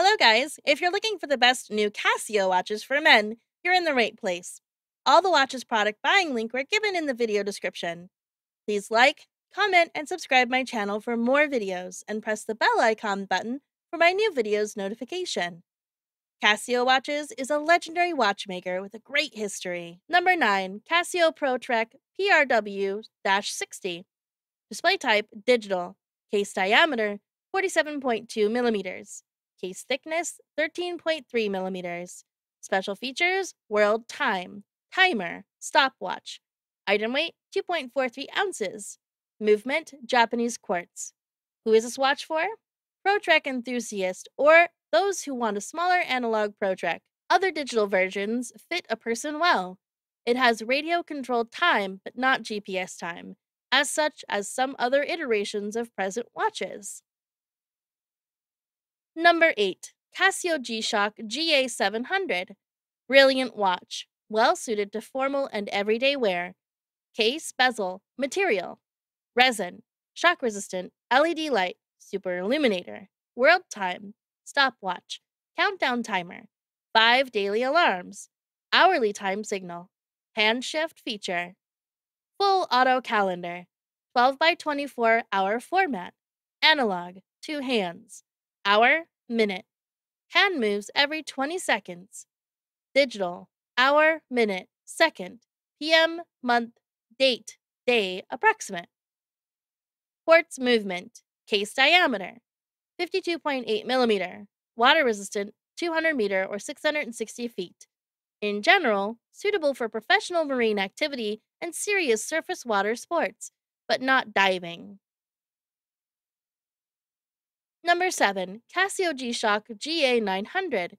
Hello, guys. If you're looking for the best new Casio watches for men, you're in the right place. All the watches product buying link were given in the video description. Please like, comment, and subscribe my channel for more videos, and press the bell icon button for my new videos notification. Casio Watches is a legendary watchmaker with a great history. Number 9. Casio ProTrek PRW 60. Display type digital. Case diameter 47.2 millimeters. Case thickness 13.3 millimeters. Special features World Time, Timer, Stopwatch. Item weight 2.43 ounces. Movement Japanese quartz. Who is this watch for? ProTrek enthusiast or those who want a smaller analog ProTrek. Other digital versions fit a person well. It has radio controlled time, but not GPS time, as such as some other iterations of present watches. Number 8. Casio G-Shock GA700. Brilliant watch, well suited to formal and everyday wear. Case, bezel, material. Resin, shock resistant, LED light, super illuminator. World time, stopwatch, countdown timer, five daily alarms, hourly time signal, hand shift feature, full auto calendar, 12 by 24 hour format, analog, two hands, hour, minute, hand moves every 20 seconds, digital, hour, minute, second, PM, month, date, day, approximate. Quartz movement, case diameter, 52.8 millimeter, water resistant, 200 meter or 660 feet. In general, suitable for professional marine activity and serious surface water sports, but not diving. Number 7. Casio G-Shock GA900.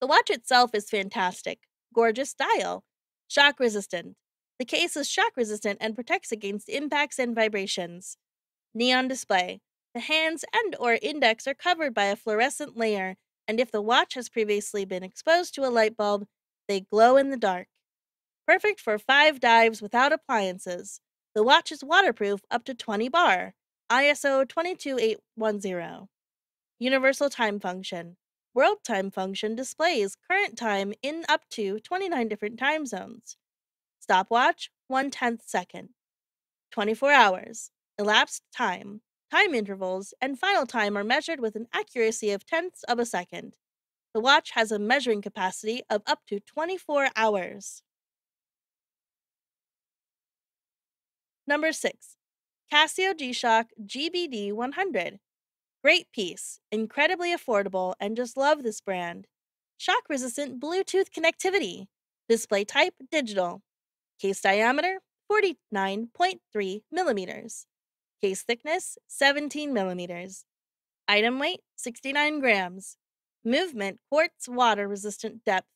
The watch itself is fantastic. Gorgeous style. Shock resistant. The case is shock resistant and protects against impacts and vibrations. Neon display. The hands and or index are covered by a fluorescent layer, and if the watch has previously been exposed to a light bulb, they glow in the dark. Perfect for five dives without appliances. The watch is waterproof up to 20 bar. ISO 22810. Universal time function. World time function displays current time in up to 29 different time zones. Stopwatch, 1 10th second. 24 hours. Elapsed time. Time intervals and final time are measured with an accuracy of tenths of a second. The watch has a measuring capacity of up to 24 hours. Number 6. Casio G-Shock GBD 100. Great piece, incredibly affordable, and just love this brand. Shock resistant Bluetooth connectivity. Display type digital. Case diameter 49.3 millimeters. Case thickness 17 millimeters. Item weight 69 grams. Movement quartz water resistant depth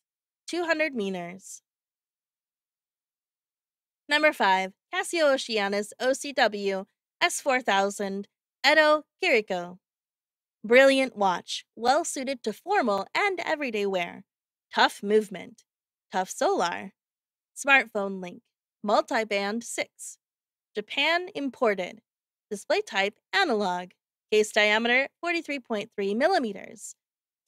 200 meters. Number 5. Casio Oceanus OCW S4000 Edo Kiriko. Brilliant watch, well suited to formal and everyday wear. Tough movement. Tough solar. Smartphone link. Multiband 6. Japan imported. Display type analog. Case diameter 43.3 millimeters.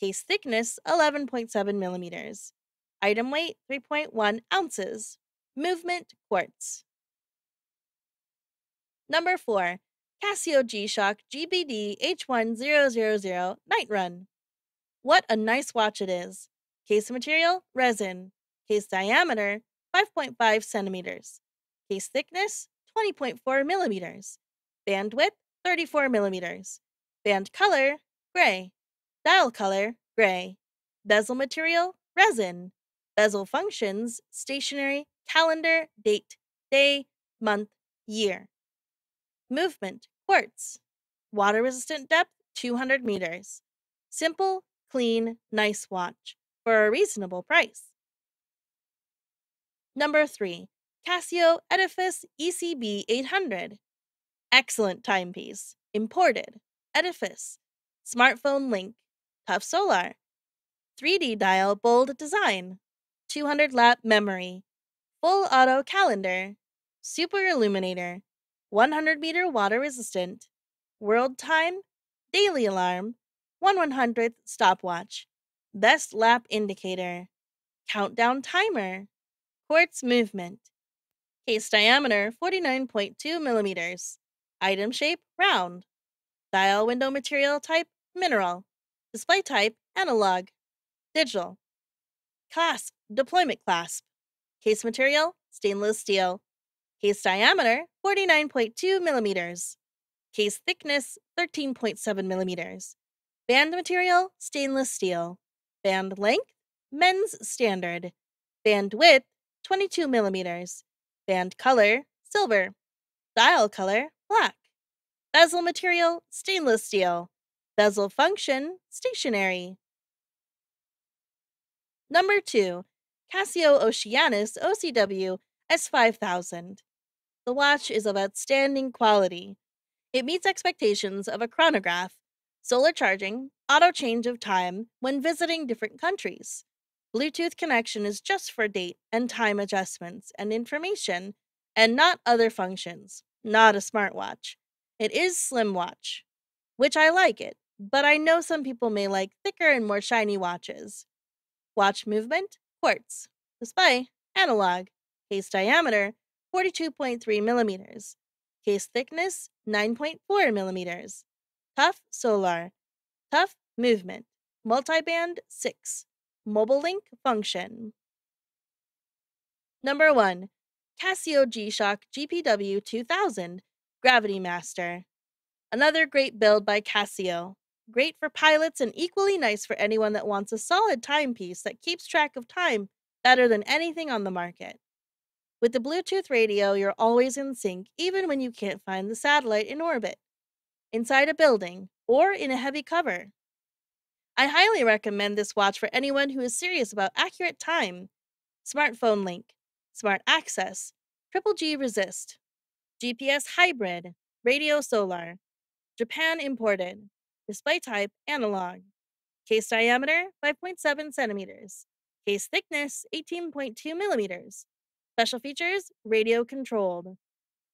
Case thickness 11.7 millimeters. Item weight 3.1 ounces. Movement quartz. Number 4. Casio G-Shock GBD H1000 Night Run. What a nice watch it is. Case material resin. Case diameter 5.5 centimeters. Case thickness 20.4 millimeters. Bandwidth 34 millimeters. Band color gray. Dial color gray. Bezel material resin. Bezel functions stationary, calendar, date, day, month, year. Movement quartz. Water resistant depth 200 meters. Simple, clean, nice watch for a reasonable price. Number 3. Casio Edifice ECB 800. Excellent timepiece. Imported. Edifice. Smartphone link. Tough solar. 3D dial bold design. 200 lap memory. Full auto calendar. Super illuminator. 100 meter water resistant. World time. Daily alarm. 1 100th stopwatch, best lap indicator, countdown timer, quartz movement, case diameter 49.2 millimeters, item shape round, dial window material type mineral, display type analog, digital, clasp deployment clasp, case material stainless steel, case diameter 49.2 millimeters, case thickness 13.7 millimeters, band material stainless steel, band length men's standard, band width 22 millimeters, band color silver, dial color black, bezel material stainless steel, bezel function stationary. Number 2. Casio Oceanus OCW S5000. The watch is of outstanding quality. It meets expectations of a chronograph, solar charging, auto change of time when visiting different countries. Bluetooth connection is just for date and time adjustments and information, and not other functions. Not a smartwatch. It is slim watch, which I like it, but I know some people may like thicker and more shiny watches. Watch movement, quartz. Display, analog. Case diameter, 42.3 millimeters. Case thickness, 9.4 millimeters. Tough solar. Tough movement. Multiband 6. Mobile link function. Number 1. Casio G-Shock GPW 2000 Gravity Master. Another great build by Casio. Great for pilots and equally nice for anyone that wants a solid timepiece that keeps track of time better than anything on the market. With the Bluetooth radio, you're always in sync even when you can't find the satellite in orbit, inside a building, or in a heavy cover. I highly recommend this watch for anyone who is serious about accurate time. Smartphone link, smart access, triple G resist, GPS hybrid, radio solar, Japan imported, display type analog, case diameter 5.7 centimeters, case thickness 18.2 millimeters, special features radio controlled,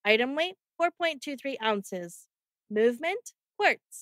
item weight 4.23 ounces, movement quartz.